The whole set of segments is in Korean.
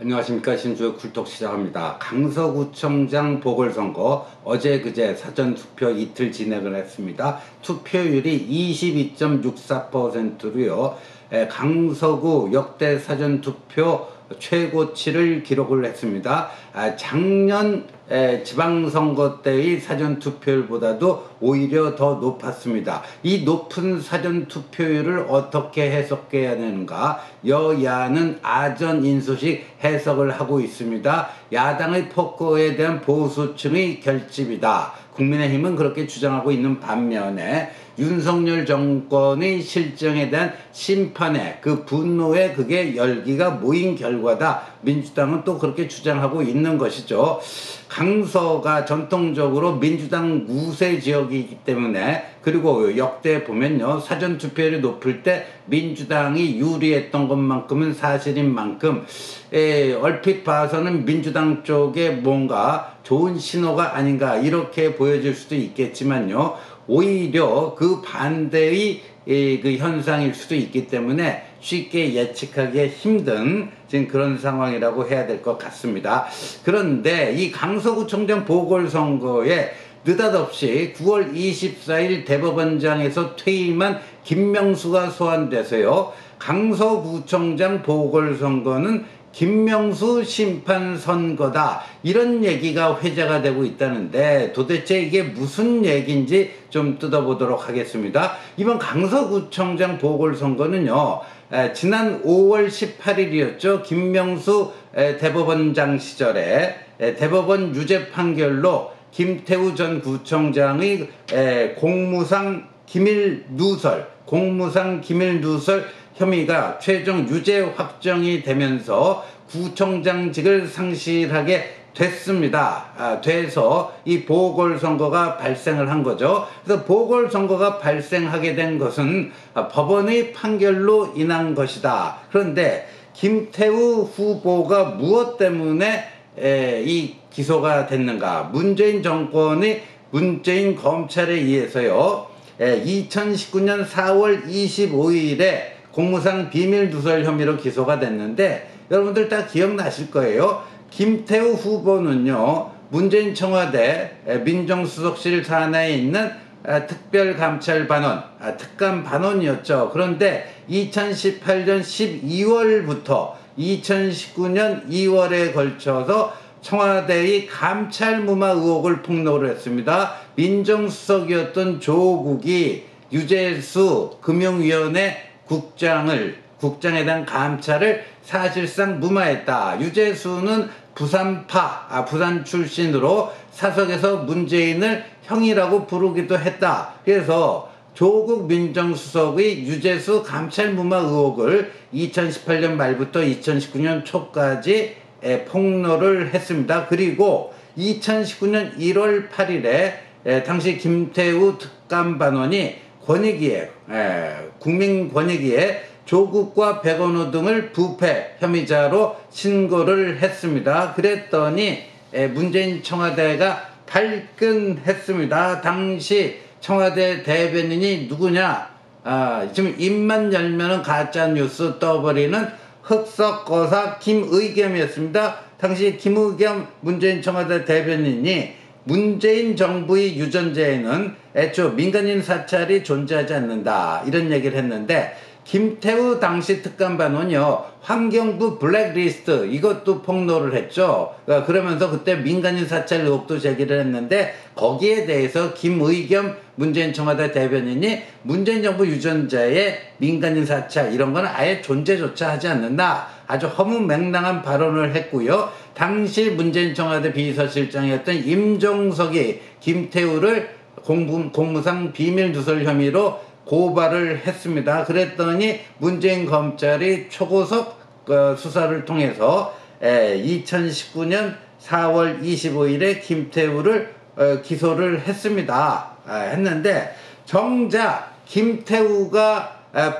안녕하십니까 신주의 굴톡 시작합니다. 강서구청장 보궐선거 어제 그제 사전투표 이틀 진행을 했습니다. 투표율이 22.64%로요. 강서구 역대 사전투표 최고치를 기록을 했습니다. 아, 작년 지방선거 때의 사전투표율보다도 오히려 더 높았습니다. 이 높은 사전투표율을 어떻게 해석해야 되는가? 여야는 아전 인소식 해석을 하고 있습니다. 야당의 포커에 대한 보수층의 결집이다. 국민의힘은 그렇게 주장하고 있는 반면에 윤석열 정권의 실정에 대한 심판에 그 분노에 그게 열기가 모인 결과다. 민주당은 또 그렇게 주장하고 있는 것이죠. 강서가 전통적으로 민주당 무세 지역이기 때문에 그리고 역대 보면요 사전 투표율이 높을 때 민주당이 유리했던 것만큼은 사실인 만큼 에, 얼핏 봐서는 민주당 쪽에 뭔가 좋은 신호가 아닌가 이렇게 보여질 수도 있겠지만요 오히려 그 반대의 그 현상일 수도 있기 때문에 쉽게 예측하기 힘든 지금 그런 상황이라고 해야 될 것 같습니다. 그런데 이 강서구청장 보궐선거에 느닷없이 9월 24일 대법원장에서 퇴임한 김명수가 소환돼서요. 강서구청장 보궐선거는 김명수 심판 선거다 이런 얘기가 회자가 되고 있다는데 도대체 이게 무슨 얘기인지 좀 뜯어보도록 하겠습니다. 이번 강서구청장 보궐선거는요. 에, 지난 5월 18일이었죠. 김명수 에, 대법원장 시절에 에, 대법원 유죄 판결로 김태우 전 구청장의 공무상 기밀 누설 공무상 기밀 누설 혐의가 최종 유죄 확정이 되면서 구청장직을 상실하게 됐습니다. 아, 돼서 이 보궐선거가 발생을 한 거죠. 그래서 보궐선거가 발생하게 된 것은 아, 법원의 판결로 인한 것이다. 그런데 김태우 후보가 무엇 때문에 에, 이 기소가 됐는가? 문재인 정권이 문재인 검찰에 의해서요. 에, 2019년 4월 25일에 공무상 비밀 누설 혐의로 기소가 됐는데 여러분들 다 기억나실 거예요. 김태우 후보는요. 문재인 청와대 민정수석실 산하에 있는 특별감찰반원, 아, 특감반원이었죠. 그런데 2018년 12월부터 2019년 2월에 걸쳐서 청와대의 감찰무마 의혹을 폭로를 했습니다. 민정수석이었던 조국이 유재수 금융위원회 국장을 국장에 대한 감찰을 사실상 무마했다. 유재수는 부산파, 아, 부산 출신으로 사석에서 문재인을 형이라고 부르기도 했다. 그래서 조국 민정수석의 유재수 감찰 무마 의혹을 2018년 말부터 2019년 초까지 폭로를 했습니다. 그리고 2019년 1월 8일에 당시 김태우 특감반원이 권익위에 국민권익위에 조국과 백원호 등을 부패 혐의자로 신고를 했습니다. 그랬더니 문재인 청와대가 발끈했습니다. 당시 청와대 대변인이 누구냐? 아, 지금 입만 열면은 가짜 뉴스 떠버리는 흑석거사 김의겸이었습니다. 당시 김의겸 문재인 청와대 대변인이 문재인 정부의 유전자에는 애초 민간인 사찰이 존재하지 않는다. 이런 얘기를 했는데 김태우 당시 특감반원요. 환경부 블랙리스트 이것도 폭로를 했죠. 그러니까 그러면서 그때 민간인 사찰 의혹도 제기를 했는데 거기에 대해서 김의겸 문재인 청와대 대변인이 문재인 정부 유전자의 민간인 사찰 이런 거는 아예 존재조차 하지 않는다 아주 허무맹랑한 발언을 했고요 당시 문재인 청와대 비서실장이었던 임종석이 김태우를 공부, 공무상 비밀 누설 혐의로 고발을 했습니다. 그랬더니 문재인 검찰이 초고속 어, 수사를 통해서 에, 2019년 4월 25일에 김태우를 어, 기소를 했습니다. 아, 했는데 정작 김태우가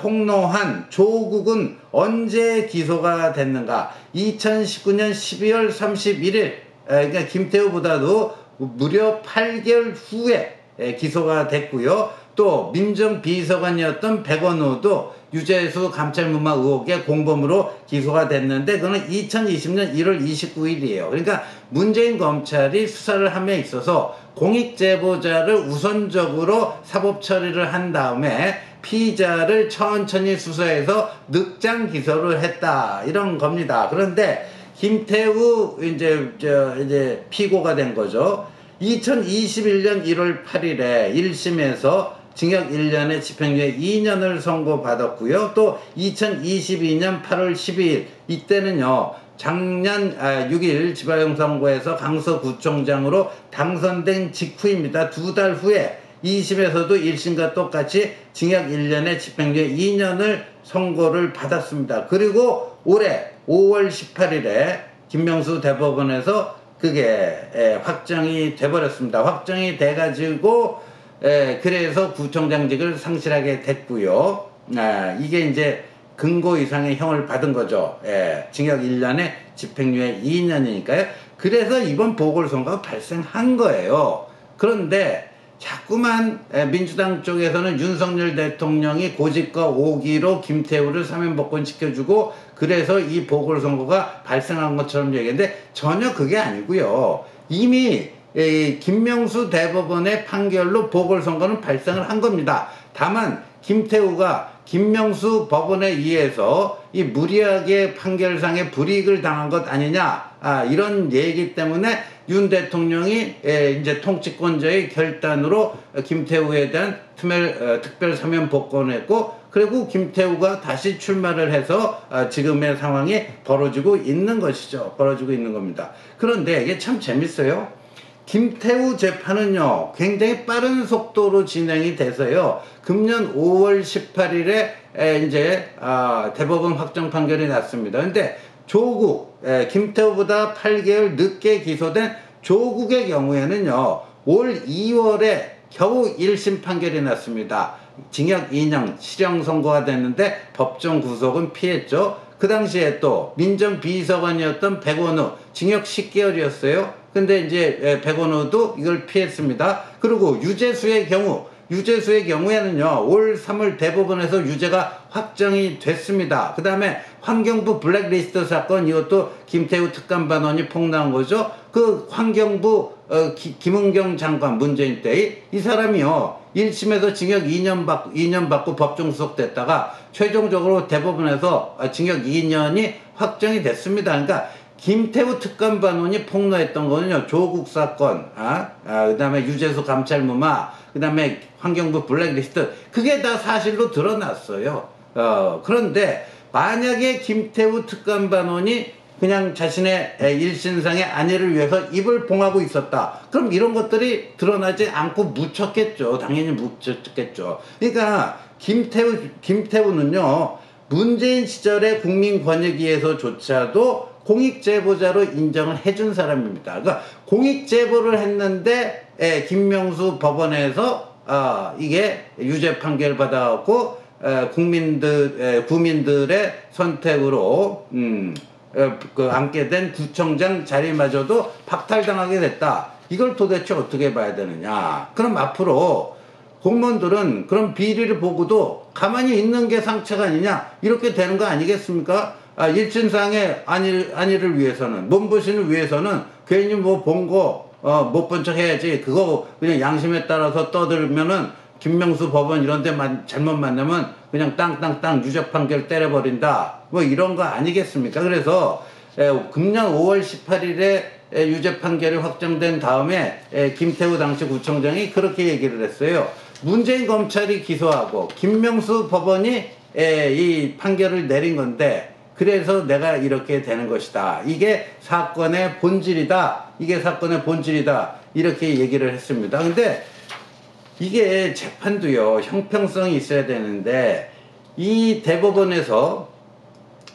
폭로한 조국은 언제 기소가 됐는가? 2019년 12월 31일, 그러니까 김태우보다도 무려 8개월 후에 에, 기소가 됐고요. 또 민정비서관이었던 백원우도 유재수 감찰무마 의혹의 공범으로 기소가 됐는데 그거는 2020년 1월 29일이에요. 그러니까 문재인 검찰이 수사를 함에 있어서 공익제보자를 우선적으로 사법 처리를 한 다음에 피의자를 천천히 수사해서 늑장 기소를 했다 이런 겁니다. 그런데 김태우 이제 저 이제 피고가 된 거죠. 2021년 1월 8일에 1심에서 징역 1년에 집행유예 2년을 선고받았고요. 또 2022년 8월 12일 이때는요. 작년 6일 지방선거에서 강서구청장으로 당선된 직후입니다. 두 달 후에 2심에서도 1심과 똑같이 징역 1년에 집행유예 2년을 선고를 받았습니다. 그리고 올해 5월 18일에 김명수 대법원에서 그게 확정이 돼버렸습니다. 확정이 돼가지고 그래서 구청장직을 상실하게 됐고요. 아, 이게 이제 근고 이상의 형을 받은 거죠. 예, 징역 1년에 집행유예 2년이니까요. 그래서 이번 보궐선거가 발생한 거예요. 그런데 자꾸만 민주당 쪽에서는 윤석열 대통령이 고집과 오기로 김태우를 사면복권 시켜주고 그래서 이 보궐선거가 발생한 것처럼 얘기했는데 전혀 그게 아니고요. 이미 김명수 대법원의 판결로 보궐선거는 발생을 한 겁니다. 다만 김태우가 김명수 법원에 의해서 이 무리하게 판결상에 불이익을 당한 것 아니냐 아, 이런 얘기 때문에 윤 대통령이 에, 이제 통치권자의 결단으로 김태우에 대한 특별, 어, 특별 사면 복권했고 그리고 김태우가 다시 출마를 해서 어, 지금의 상황이 벌어지고 있는 것이죠. 벌어지고 있는 겁니다. 그런데 이게 참 재밌어요. 김태우 재판은요, 굉장히 빠른 속도로 진행이 돼서요, 금년 5월 18일에 이제, 아, 대법원 확정 판결이 났습니다. 근데 조국, 에, 김태우보다 8개월 늦게 기소된 조국의 경우에는요, 올 2월에 겨우 1심 판결이 났습니다. 징역 2년 실형 선고가 됐는데 법정 구속은 피했죠. 그 당시에 또 민정 비서관이었던 백원우 징역 10개월이었어요. 근데 이제 백원우도 이걸 피했습니다. 그리고 유재수의 경우 유재수의 경우에는요, 올 3월 대법원에서 유죄가 확정이 됐습니다. 그 다음에 환경부 블랙리스트 사건, 이것도 김태우 특감반원이 폭로한 거죠. 그 환경부, 어, 기, 김은경 장관, 문재인 때, 이 사람이요, 1심에서 징역 2년 받고, 2년 받고 법정 구속됐다가 최종적으로 대법원에서 징역 2년이 확정이 됐습니다. 그러니까 김태우 특감반원이 폭로했던 거는요, 조국 사건, 아, 아 그 다음에 유재수 감찰 무마, 그 다음에 환경부 블랙리스트, 그게 다 사실로 드러났어요. 어, 그런데 만약에 김태우 특감반원이 그냥 자신의 일신상의 아내를 위해서 입을 봉하고 있었다. 그럼 이런 것들이 드러나지 않고 묻혔겠죠. 당연히 묻혔겠죠. 그러니까 김태우, 김태우는요, 문재인 시절의 국민권익위에서조차도 공익제보자로 인정을 해준 사람입니다. 그러니까 공익제보를 했는데 에, 김명수 법원에서 어, 이게 유죄 판결 받아갖고 에, 국민들 에, 구민들의 선택으로 음, 에, 그 앉게 된 구청장 자리마저도 박탈당하게 됐다. 이걸 도대체 어떻게 봐야 되느냐? 그럼 앞으로 공무원들은 그런 비리를 보고도 가만히 있는 게 상처가 아니냐? 이렇게 되는 거 아니겠습니까? 아, 일진상의 안일, 안일을 위해서는, 몸보신을 위해서는 괜히 뭐 본 거, 어, 못본척 해야지. 그거 그냥 양심에 따라서 떠들면은 김명수 법원 이런 데 만, 잘못 만나면 그냥 땅땅땅 유죄 판결 때려버린다. 뭐 이런 거 아니겠습니까? 그래서 에, 금년 5월 18일에 에, 유죄 판결이 확정된 다음에 에, 김태우 당시 구청장이 그렇게 얘기를 했어요. 문재인 검찰이 기소하고 김명수 법원이 에, 이 판결을 내린 건데 그래서 내가 이렇게 되는 것이다. 이게 사건의 본질이다. 이게 사건의 본질이다. 이렇게 얘기를 했습니다. 근데 이게 재판도요, 형평성이 있어야 되는데, 이 대법원에서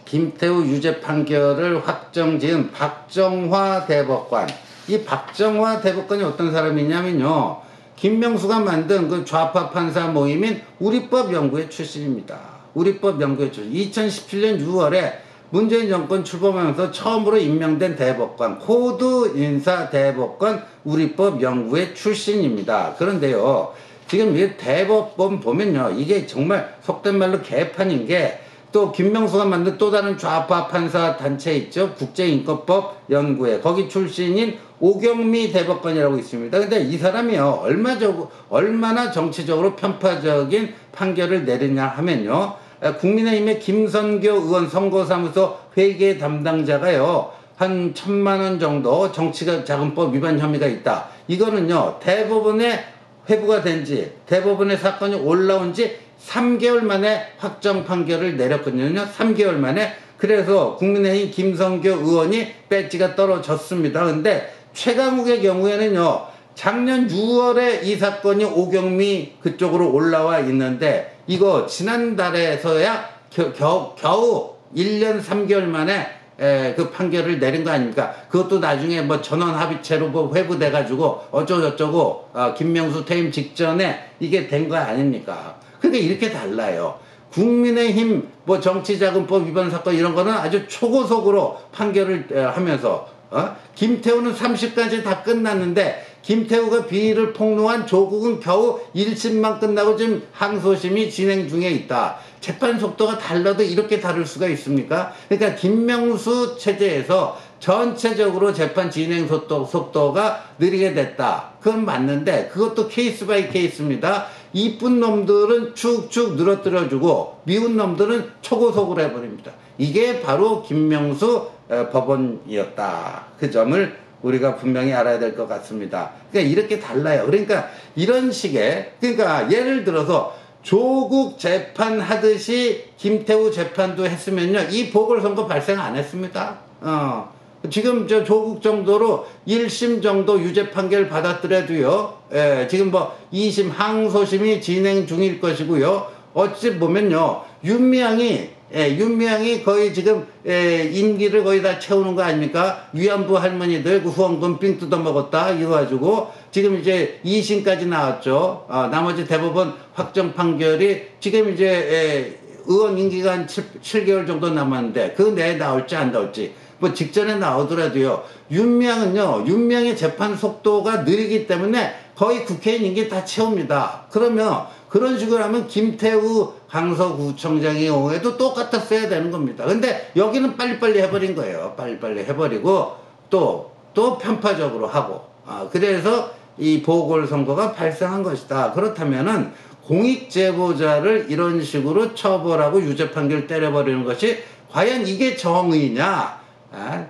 김태우 유죄 판결을 확정 지은 박정화 대법관, 이 박정화 대법관이 어떤 사람이냐면요, 김명수가 만든 그 좌파 판사 모임인 우리법 연구회 출신입니다. 우리법 연구회 출신. 2017년 6월에 문재인 정권 출범하면서 처음으로 임명된 대법관 코드 인사 대법관 우리법 연구회 출신입니다. 그런데요. 지금 이 대법원 보면요. 이게 정말 속된 말로 개판인 게 또 김명수가 만든 또 다른 좌파 판사 단체 있죠. 국제인권법 연구회 거기 출신인 오경미 대법관이라고 있습니다. 근데 이 사람이요. 얼마적 얼마나 정치적으로 편파적인 판결을 내리냐 하면요. 국민의힘의 김선교 의원 선거사무소 회계 담당자가요. 한 천만 원 정도 정치자금법 위반 혐의가 있다. 이거는요. 대법원에 회부가 된 지 대법원의 사건이 올라온 지 3개월 만에 확정 판결을 내렸거든요. 3개월 만에. 그래서 국민의힘 김성교 의원이 배지가 떨어졌습니다. 근데 최강욱의 경우에는요. 작년 6월에 이 사건이 오경미 그쪽으로 올라와 있는데 이거 지난달에서야 겨, 겨, 겨우 1년 3개월 만에 에, 그 판결을 내린 거 아닙니까? 그것도 나중에 뭐 전원 합의체로 뭐 회부돼가지고 어쩌고저쩌고 어, 김명수 퇴임 직전에 이게 된 거 아닙니까? 그러니까 이렇게 달라요. 국민의힘 뭐 정치자금법 위반 사건 이런 거는 아주 초고속으로 판결을 에, 하면서 어? 김태우는 3심까지 다 끝났는데 김태우가 비리를 폭로한 조국은 겨우 1심만 끝나고 지금 항소심이 진행 중에 있다. 재판 속도가 달라도 이렇게 다를 수가 있습니까? 그러니까 김명수 체제에서 전체적으로 재판 진행 속도, 속도가 느리게 됐다. 그건 맞는데 그것도 case by case입니다. 이쁜 놈들은 축축 늘어뜨려주고 미운 놈들은 초고속으로 해버립니다. 이게 바로 김명수 법원이었다. 그 점을 우리가 분명히 알아야 될 것 같습니다. 그러니까 이렇게 달라요. 그러니까 이런 식의 그러니까 예를 들어서 조국 재판 하듯이 김태우 재판도 했으면요 이 보궐선거 발생 안 했습니다. 어. 지금 저 조국 정도로 1심 정도 유죄 판결 받았더라도요, 예, 지금 뭐 2심 항소심이 진행 중일 것이고요. 어찌 보면요, 윤미향이 예, 윤미향이 거의 지금 예, 임기를 거의 다 채우는 거 아닙니까? 위안부 할머니들 그 후원금 삥 뜯어 먹었다 이거 가지고 지금 이제 2심까지 나왔죠. 어, 나머지 대법원 확정 판결이 지금 이제 예, 의원 임기가 한 7, 7개월 정도 남았는데 그 내에 나올지 안 나올지 뭐 직전에 나오더라도요. 윤미향은요. 윤미향의 재판 속도가 느리기 때문에 거의 국회의원 임기 다 채웁니다. 그러면 그런 식으로 하면 김태우 강서구청장의 경우에도 똑같았어야 되는 겁니다. 근데 여기는 빨리빨리 해버린 거예요. 빨리빨리 해버리고 또, 또 편파적으로 하고. 아, 그래서 이 보궐선거가 발생한 것이다. 그렇다면은 공익제보자를 이런 식으로 처벌하고 유죄 판결 때려버리는 것이 과연 이게 정의냐? 아,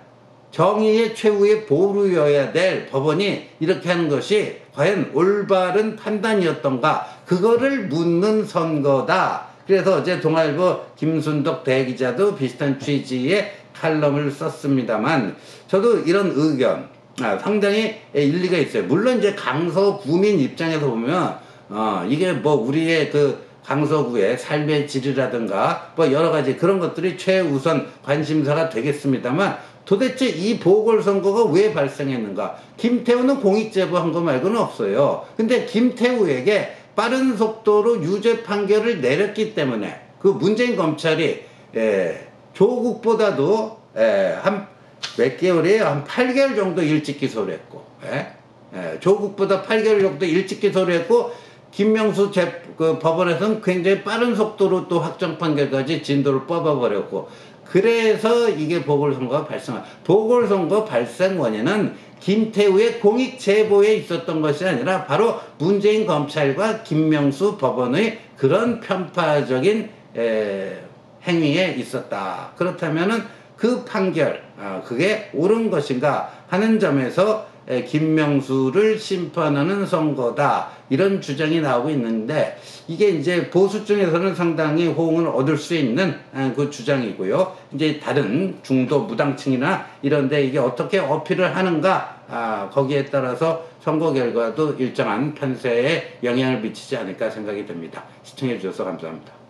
정의의 최후의 보루여야 될 법원이 이렇게 하는 것이 과연 올바른 판단이었던가 그거를 묻는 선거다. 그래서 어제 동아일보 김순덕 대기자도 비슷한 취지의 칼럼을 썼습니다만 저도 이런 의견 아, 상당히 일리가 있어요. 물론 이제 강서 구민 입장에서 보면 어, 이게 뭐 우리의 그 강서구의 삶의 질이라든가 뭐 여러 가지 그런 것들이 최우선 관심사가 되겠습니다만 도대체 이 보궐선거가 왜 발생했는가? 김태우는 공익 제보한 거 말고는 없어요. 근데 김태우에게 빠른 속도로 유죄 판결을 내렸기 때문에 그 문재인 검찰이 예, 조국보다도 예, 한몇 개월이에요? 한 8개월 정도 일찍 기소를 했고 예? 예, 조국보다 8개월 정도 일찍 기소를 했고 김명수 재, 그 법원에서는 굉장히 빠른 속도로 또 확정 판결까지 진도를 뽑아버렸고 그래서 이게 보궐선거가 발생한 보궐선거 발생 원인은 김태우의 공익 제보에 있었던 것이 아니라 바로 문재인 검찰과 김명수 법원의 그런 편파적인 에, 행위에 있었다. 그렇다면은 그 판결, 아, 그게 옳은 것인가 하는 점에서 김명수를 심판하는 선거다. 이런 주장이 나오고 있는데 이게 이제 보수 쪽에서는 상당히 호응을 얻을 수 있는 그 주장이고요. 이제 다른 중도 무당층이나 이런데 이게 어떻게 어필을 하는가 아, 거기에 따라서 선거 결과도 일정한 판세에 영향을 미치지 않을까 생각이 듭니다. 시청해 주셔서 감사합니다.